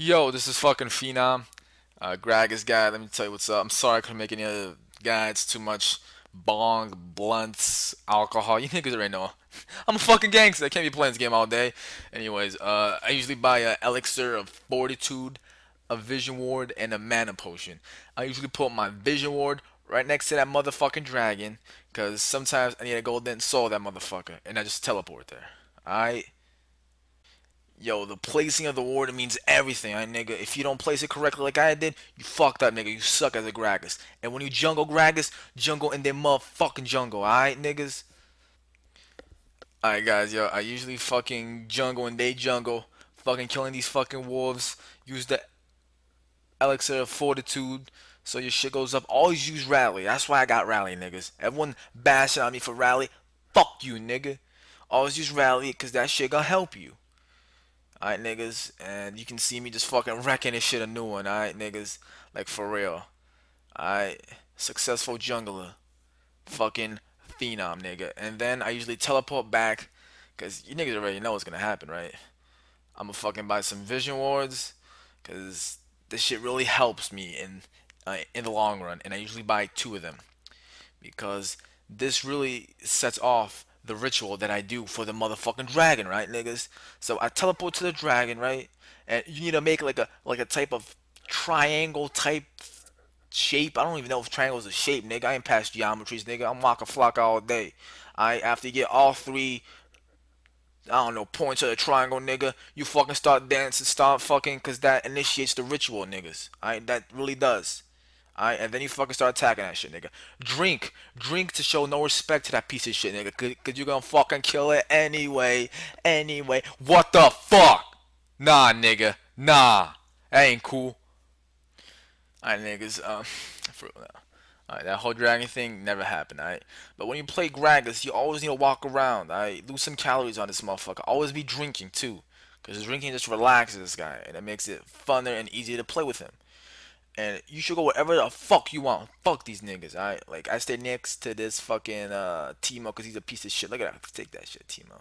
Yo, this is fucking Phenom. Uh, Gragas guy, let me tell you what's up. I'm sorry I couldn't make any other guides. Too much bong, blunts, alcohol. You niggas already know. I'm a fucking gangster. I can't be playing this game all day. Anyways, uh, I usually buy a elixir of fortitude, a vision ward, and a mana potion. I usually put my vision ward right next to that motherfucking dragon, cause sometimes I need a golden soul that motherfucker, and I just teleport there. Alright. Yo, the placing of the ward means everything, right, nigga? If you don't place it correctly like I did, you fucked up, nigga. You suck as a Gragas. And when you jungle Gragas, jungle in their motherfucking jungle, alright, niggas? Alright, guys, yo, I usually fucking jungle in they jungle, fucking killing these fucking wolves. Use the elixir of fortitude, so your shit goes up. Always use rally. That's why I got rally, niggas. Everyone bashing on me for rally. Fuck you, nigga. Always use rally, cause that shit gonna help you. Alright, niggas, and you can see me just fucking wrecking this shit a new one, alright, niggas? Like, for real. Alright, successful jungler. Fucking phenom, nigga. And then I usually teleport back, because you niggas already know what's gonna happen, right? I'm gonna fucking buy some vision wards, because this shit really helps me in, uh, in the long run, and I usually buy two of them. Because this really sets off the ritual that I do for the motherfucking dragon, right, niggas? So I teleport to the dragon, right? And you need to make like a like a type of triangle type shape. I don't even know if triangle's a shape, nigga. I ain't past geometries, nigga. I'm Waka Flocka all day. I after you get all three I don't know, points of the triangle, nigga. You fucking start dancing, start fucking, cause that initiates the ritual, niggas. Alright, that really does. Alright, and then you fucking start attacking that shit, nigga. Drink. Drink to show no respect to that piece of shit, nigga. Cause, cause you're gonna fucking kill it anyway. Anyway. What the fuck? Nah, nigga. Nah. That ain't cool. Alright, niggas. Um. Alright, that whole dragon thing never happened, alright? But when you play Gragas, you always need to walk around, alright? Lose some calories on this motherfucker. Always be drinking, too. Because drinking just relaxes this guy, and it makes it funner and easier to play with him and you should go wherever the fuck you want. Fuck these niggas, alright? Like, I stay next to this fucking uh, Teemo because he's a piece of shit. Look at that. Take that shit, Teemo.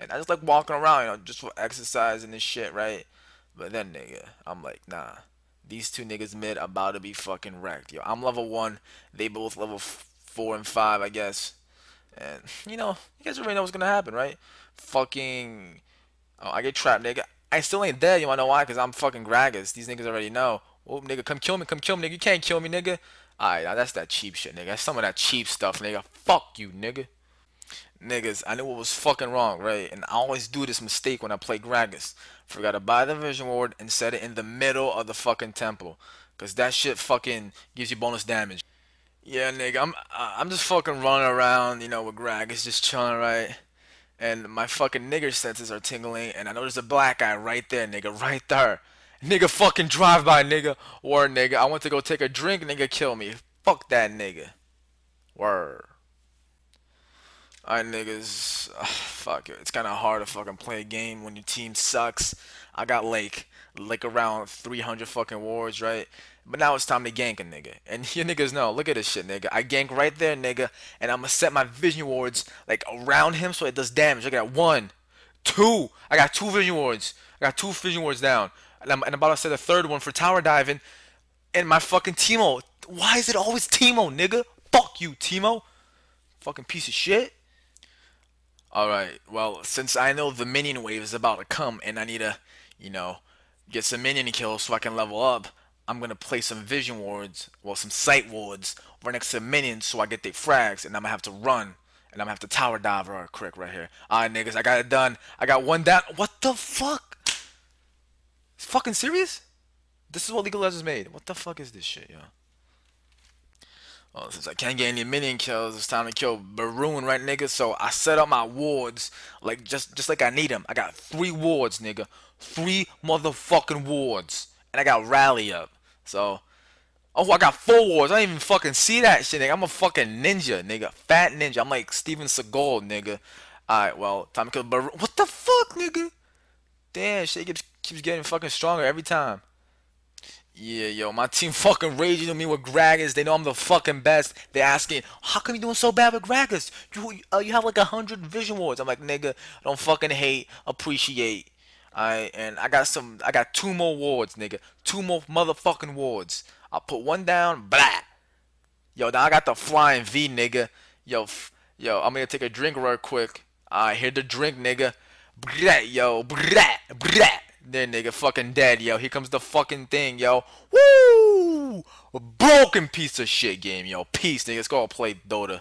And I just like walking around, you know, just for exercise and this shit, right? But then, nigga, I'm like, nah. These two niggas mid about to be fucking wrecked. Yo, I'm level 1. They both level 4 and 5, I guess. And, you know, you guys already know what's gonna happen, right? Fucking... Oh, I get trapped, nigga. I still ain't dead. You wanna know why? Because I'm fucking Gragas. These niggas already know. Oh, nigga, come kill me, come kill me, nigga. You can't kill me, nigga. Alright, that's that cheap shit, nigga. That's some of that cheap stuff, nigga. Fuck you, nigga. Niggas, I knew what was fucking wrong, right? And I always do this mistake when I play Gragas. Forgot to buy the Vision Ward and set it in the middle of the fucking temple. Cause that shit fucking gives you bonus damage. Yeah, nigga, I'm I'm just fucking running around, you know, with Gragas, just chilling, right? And my fucking nigger senses are tingling, and I know there's a black guy right there, nigga, right there. Nigga fucking drive by, nigga. Word, nigga. I went to go take a drink, nigga, kill me. Fuck that nigga. Word. Alright, niggas. Ugh, fuck it. It's kind of hard to fucking play a game when your team sucks. I got like, like around 300 fucking wards, right? But now it's time to gank a nigga. And you niggas know, look at this shit, nigga. I gank right there, nigga. And I'm gonna set my vision wards like around him so it does damage. Look at that. One, two. I got two vision wards. I got two vision wards down and I'm, and I'm about to say the third one for tower diving, and my fucking Teemo. Why is it always Teemo, nigga? Fuck you, Teemo. Fucking piece of shit. Alright, well, since I know the minion wave is about to come, and I need to, you know, get some minion kills so I can level up, I'm gonna play some vision wards, well, some sight wards, right next to minions so I get their frags, and I'm gonna have to run. And I'm gonna have to tower dive real quick right here. Alright, niggas, I got it done. I got one down. What the fuck? Fucking serious? This is what League of Legends made. What the fuck is this shit, yo? Well, since I can't get any minion kills, it's time to kill Baroon, right, nigga? So I set up my wards like just just like I need them. I got three wards, nigga. Three motherfucking wards. And I got rally up. So Oh, I got four wards. I didn't even fucking see that shit, nigga. I'm a fucking ninja, nigga. Fat ninja. I'm like Steven Seagal, nigga. Alright, well, time to kill Baroon. What the fuck, nigga? Damn, shit keeps, keeps getting fucking stronger every time. Yeah, yo, my team fucking raging on me with Gragas. They know I'm the fucking best. They asking, how come you doing so bad with Gragas? You uh, you have like a hundred vision wards. I'm like, nigga, don't fucking hate, appreciate. I and I got some. I got two more wards, nigga. Two more motherfucking wards. I put one down. Blah. Yo, now I got the flying V, nigga. Yo, yo, I'm gonna take a drink real quick. I hear the drink, nigga. Blah, yo, blah. There, nigga, fucking dead, yo. Here comes the fucking thing, yo. Woo! A broken piece of shit game, yo. Peace, nigga. Let's go play Dota.